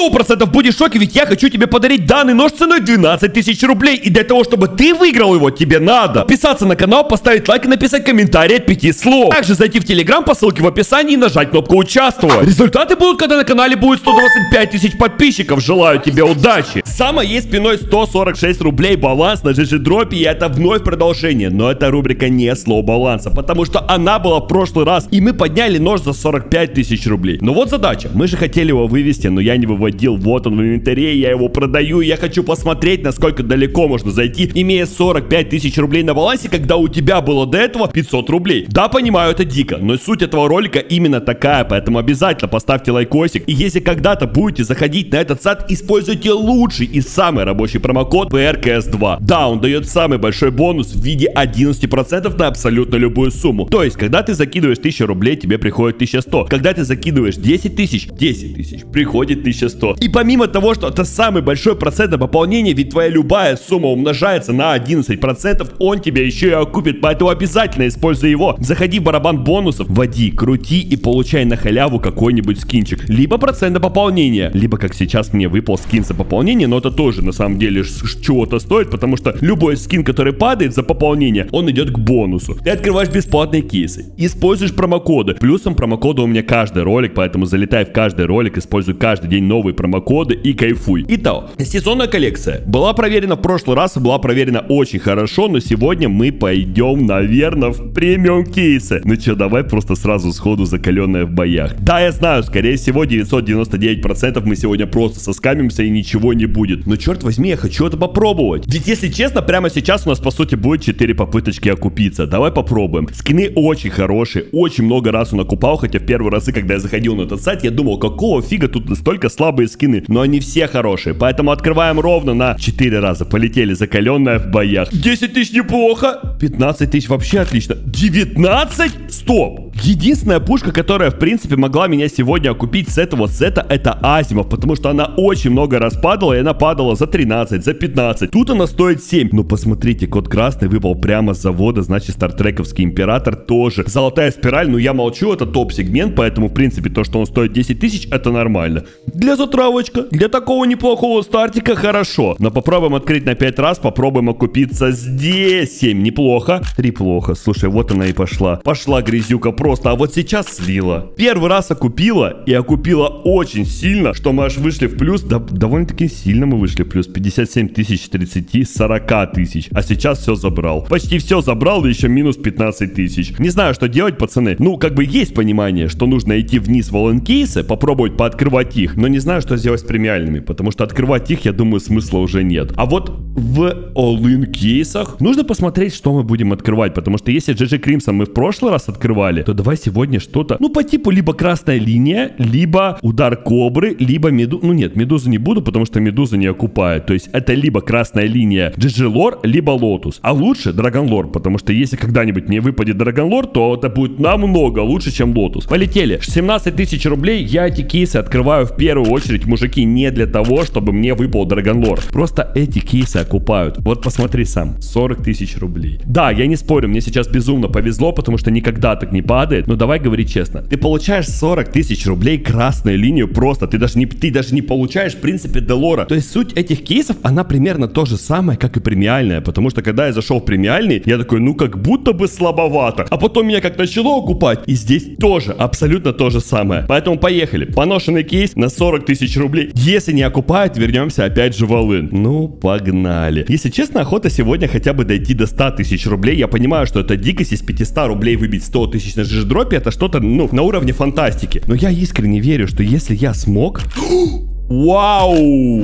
100% будешь в шоке, ведь я хочу тебе подарить данный нож ценой 12 тысяч рублей. И для того, чтобы ты выиграл его, тебе надо подписаться на канал, поставить лайк и написать комментарий от 5 слов. Также зайти в телеграм по ссылке в описании и нажать кнопку участвовать. Результаты будут, когда на канале будет 125 тысяч подписчиков. Желаю тебе удачи. За моей спиной 146 рублей баланс на GG дропе и это вновь продолжение. Но эта рубрика не слово баланса, потому что она была в прошлый раз и мы подняли нож за 45 тысяч рублей. Но вот задача. Мы же хотели его вывести, но я не выводил. Вот он в инвентаре, я его продаю. Я хочу посмотреть, насколько далеко можно зайти, имея 45 тысяч рублей на балансе, когда у тебя было до этого 500 рублей. Да, понимаю, это дико, но суть этого ролика именно такая, поэтому обязательно поставьте лайкосик. И если когда-то будете заходить на этот сайт, используйте лучший и самый рабочий промокод PRKS2. Да, он дает самый большой бонус в виде 11% на абсолютно любую сумму. То есть, когда ты закидываешь 1000 рублей, тебе приходит 1100. Когда ты закидываешь 10 тысяч, 10 тысяч, приходит 1100. И помимо того, что это самый большой процент на пополнение, ведь твоя любая сумма умножается на 11%, он тебя еще и окупит, поэтому обязательно используй его. Заходи в барабан бонусов, вводи, крути и получай на халяву какой-нибудь скинчик. Либо процент на пополнение, либо как сейчас мне выпал скин за пополнение, но это тоже на самом деле чего-то стоит, потому что любой скин, который падает за пополнение, он идет к бонусу. Ты открываешь бесплатные кейсы, используешь промокоды. Плюсом промокоды у меня каждый ролик, поэтому залетай в каждый ролик, используй каждый день новые промокоды и кайфуй. Итак, сезонная коллекция была проверена в прошлый раз и была проверена очень хорошо, но сегодня мы пойдем, наверное, в премиум кейсы. Ну что, давай просто сразу сходу закаленная в боях. Да, я знаю, скорее всего 999% мы сегодня просто соскамимся и ничего не будет. Но черт возьми, я хочу это попробовать. Ведь если честно, прямо сейчас у нас по сути будет 4 попыточки окупиться. Давай попробуем. Скины очень хорошие, очень много раз он окупал, хотя в первые разы, когда я заходил на этот сайт, я думал, какого фига тут настолько слабые скины. Но они все хорошие, поэтому открываем ровно на 4 раза. Полетели закаленная в боях. 10 тысяч неплохо. 15 тысяч вообще отлично. 19? Стоп. Единственная пушка, которая в принципе могла меня сегодня окупить с этого сета, это Азимов, потому что она очень много раз падала, и она падала за 13, за 15. Тут она стоит 7. Ну посмотрите, код красный выпал прямо с завода, значит стартрековский император тоже. Золотая спираль, ну я молчу, это топ-сегмент, поэтому в принципе то, что он стоит 10 тысяч, это нормально. Для затравочка, для такого неплохого стартика хорошо. Но попробуем открыть на 5 раз, попробуем окупиться здесь. 7 неплохо, 3 плохо. Слушай, вот она и пошла. Пошла грязюка просто, а вот сейчас слила. Первый раз окупила и окупила очень сильно, что мы аж вышли в плюс. Да, довольно-таки сильно мы вышли в плюс. 57 тысяч 30, 40 тысяч. А сейчас все забрал. Почти все забрал и еще минус 15 тысяч. Не знаю, что делать, пацаны. Ну, как бы есть понимание, что нужно идти вниз в all попробовать пооткрывать их. Но не знаю, что сделать с премиальными, потому что открывать их, я думаю, смысла уже нет. А вот в all-in кейсах нужно посмотреть, что мы будем открывать, потому что если GG Crimson мы в прошлый раз открывали, то давай сегодня что-то, ну, по типу либо красная линия, либо удар кобры, либо меду... Ну, нет, медузу не буду, потому что медуза не окупает. То есть это либо красная линия Lore, либо Lotus. А лучше Lore, потому что если когда-нибудь мне выпадет Lore, то это будет намного лучше, чем Lotus. Полетели. 17 тысяч рублей я эти кейсы открываю в первую очередь, мужики, не для того, чтобы мне выпал Lore. Просто эти кейсы окупают. Вот посмотри сам. 40 тысяч рублей. Да, я не спорю, мне сейчас безумно повезло, потому что никогда так не падает. Но давай говорить честно. Ты получаешь 40 тысяч рублей красную линию просто. Ты даже не, ты даже не получаешь, в принципе, Делора. То есть суть этих кейсов, она примерно то же самое, как и премиальная. Потому что когда я зашел в премиальный, я такой, ну как будто бы слабовато. А потом меня как начало окупать. И здесь тоже абсолютно то же самое. Поэтому поехали. Поношенный кейс на 40 тысяч рублей. Если не окупает, вернемся опять же в Алын. Ну, погнали. Если честно, охота сегодня хотя бы дойти до 100 тысяч рублей. Я понимаю, что это дикость из 500 рублей выбить 100 тысяч на жиждропе, это что-то, ну, на уровне фантастики. Но я искренне верю, что если я смог... Вау!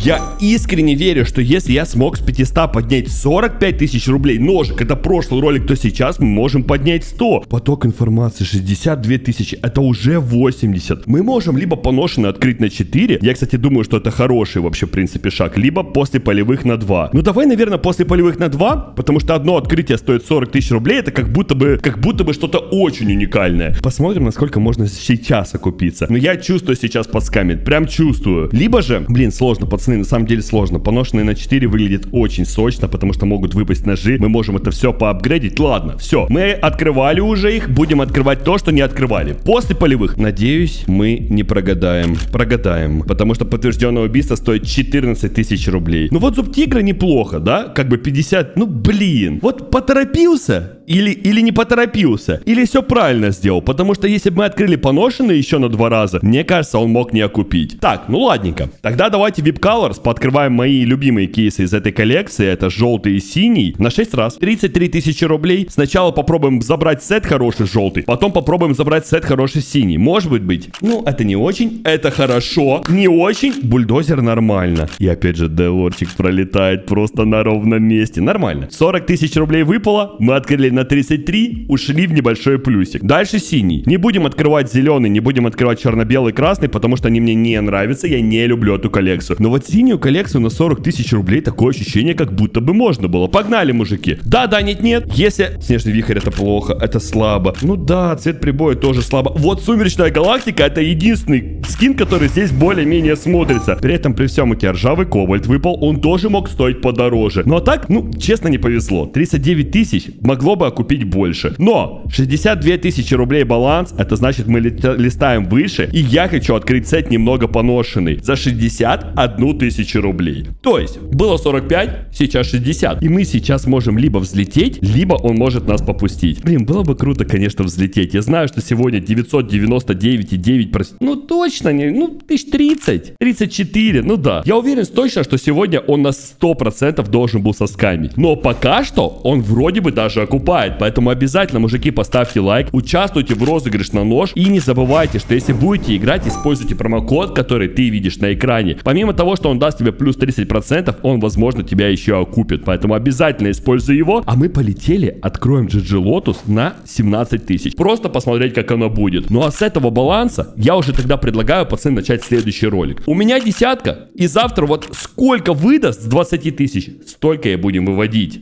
Я искренне верю, что если я смог с 500 поднять 45 тысяч рублей ножик, это прошлый ролик, то сейчас мы можем поднять 100. Поток информации 62 тысячи, это уже 80. Мы можем либо поношенный открыть на 4, я, кстати, думаю, что это хороший вообще, в принципе, шаг, либо после полевых на 2. Ну, давай, наверное, после полевых на 2, потому что одно открытие стоит 40 тысяч рублей, это как будто бы, как будто бы что-то очень уникальное. Посмотрим, насколько можно сейчас окупиться. Но я чувствую сейчас подскамит, прям чувствую. Либо же, блин, сложно, пацаны пацаны, на самом деле сложно. Поношенные на 4 выглядит очень сочно, потому что могут выпасть ножи. Мы можем это все поапгрейдить. Ладно, все. Мы открывали уже их, будем открывать то, что не открывали. После полевых. Надеюсь, мы не прогадаем. Прогадаем. Потому что подтвержденное убийство стоит 14 тысяч рублей. Ну вот зуб тигра неплохо, да? Как бы 50. Ну блин. Вот поторопился или, или не поторопился, или все правильно сделал. Потому что если бы мы открыли поношенные еще на два раза, мне кажется, он мог не окупить. Так, ну ладненько. Тогда давайте VIP Colors пооткрываем мои любимые кейсы из этой коллекции. Это желтый и синий на 6 раз. 33 тысячи рублей. Сначала попробуем забрать сет хороший желтый, потом попробуем забрать сет хороший синий. Может быть быть. Ну, это не очень, это хорошо. Не очень. Бульдозер нормально. И опять же, Делорчик пролетает просто на ровном месте. Нормально. 40 тысяч рублей выпало. Мы открыли на 33, ушли в небольшой плюсик. Дальше синий. Не будем открывать зеленый, не будем открывать черно-белый, красный, потому что они мне не нравятся, я не люблю эту коллекцию. Но вот синюю коллекцию на 40 тысяч рублей, такое ощущение, как будто бы можно было. Погнали, мужики. Да, да, нет, нет. Если снежный вихрь это плохо, это слабо. Ну да, цвет прибоя тоже слабо. Вот сумеречная галактика это единственный скин, который здесь более-менее смотрится. При этом при всем у тебя ржавый кобальт выпал, он тоже мог стоить подороже. Но так, ну, честно, не повезло. 39 тысяч могло бы окупить больше. Но 62 тысячи рублей баланс, это значит мы листаем выше, и я хочу открыть сет немного поношенный за 61 тысячу рублей. То есть, было 45, сейчас 60. И мы сейчас можем либо взлететь, либо он может нас попустить. Блин, было бы круто, конечно, взлететь. Я знаю, что сегодня 999,9, прос... ну точно, не, ну 1030, 34, ну да. Я уверен точно, что сегодня он на 100% должен был соскамить. Но пока что он вроде бы даже окупает бывает. Поэтому обязательно, мужики, поставьте лайк, участвуйте в розыгрыш на нож. И не забывайте, что если будете играть, используйте промокод, который ты видишь на экране. Помимо того, что он даст тебе плюс 30%, он, возможно, тебя еще окупит. Поэтому обязательно используй его. А мы полетели, откроем GG Lotus на 17 тысяч. Просто посмотреть, как оно будет. Ну а с этого баланса я уже тогда предлагаю, пацаны, начать следующий ролик. У меня десятка. И завтра вот сколько выдаст с 20 тысяч, столько и будем выводить.